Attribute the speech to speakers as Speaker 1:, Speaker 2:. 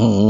Speaker 1: Mm-hmm.